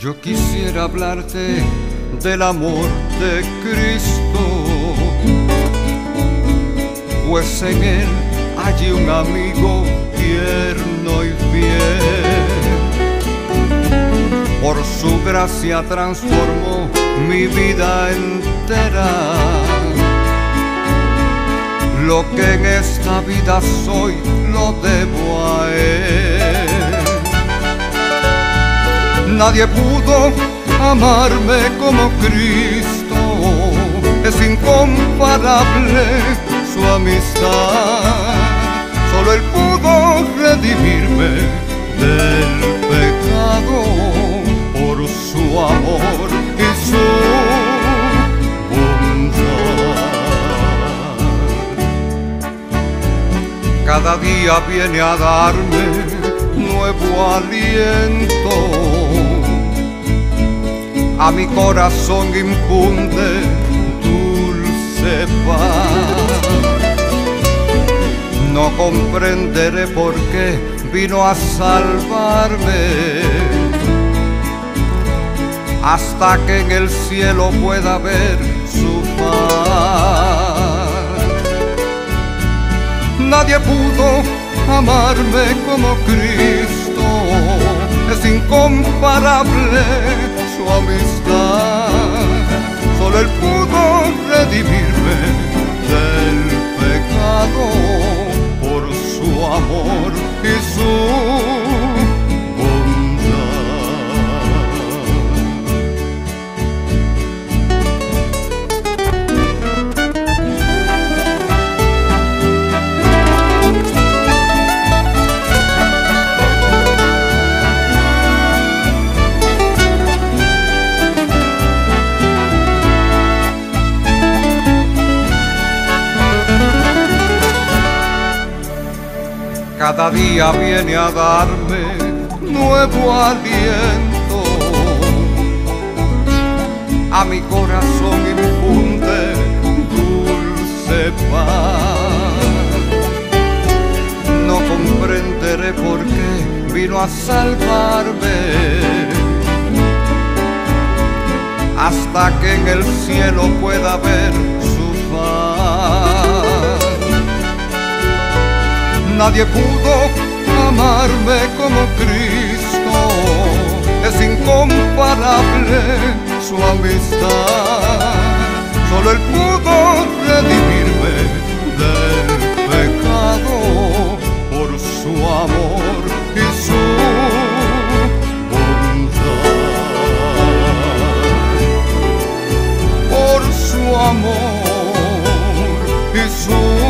Yo quisiera hablarte del amor de Cristo, pues en él hay un amigo tierno y fiel. Por su gracia transformó mi vida entera. Lo que en esta vida soy lo debo a él. Nadie pudo amarme como Cristo, es incomparable su amistad. Solo Él pudo redimirme del pecado por su amor y su bondad. Cada día viene a darme nuevo aliento a mi corazón impunde dulce paz. No comprenderé por qué vino a salvarme hasta que en el cielo pueda ver su paz. Nadie pudo amarme como Cristo, es incomparable amistad. Solo Él pudo redimirme cada día viene a darme nuevo aliento. A mi corazón infunde dulce paz. No comprenderé por qué vino a salvarme. Hasta que en el cielo pueda ver Nadie pudo amarme como Cristo, es incomparable su amistad. Solo Él pudo redimirme del pecado por su amor y su bondad. Por su amor y su